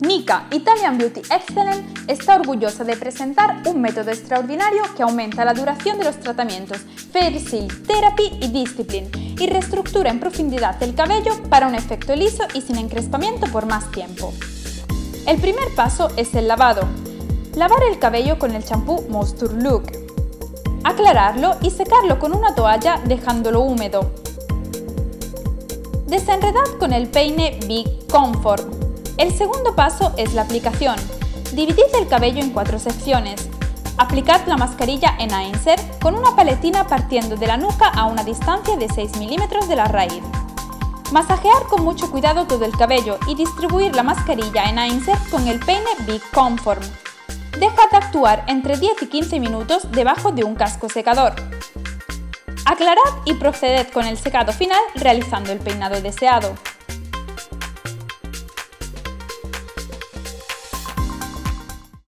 Nika Italian Beauty Excellent está orgullosa de presentar un método extraordinario que aumenta la duración de los tratamientos Fairseal Therapy y Discipline y reestructura en profundidad el cabello para un efecto liso y sin encrespamiento por más tiempo. El primer paso es el lavado. Lavar el cabello con el champú Moisture Look. Aclararlo y secarlo con una toalla dejándolo húmedo. Desenredad con el peine Big Comfort. El segundo paso es la aplicación. Dividid el cabello en cuatro secciones. Aplicad la mascarilla en Ainser con una paletina partiendo de la nuca a una distancia de 6 milímetros de la raíz. Masajear con mucho cuidado todo el cabello y distribuir la mascarilla en Ainser con el peine Big Comfort. Dejad actuar entre 10 y 15 minutos debajo de un casco secador. Aclarad y proceded con el secado final realizando el peinado deseado.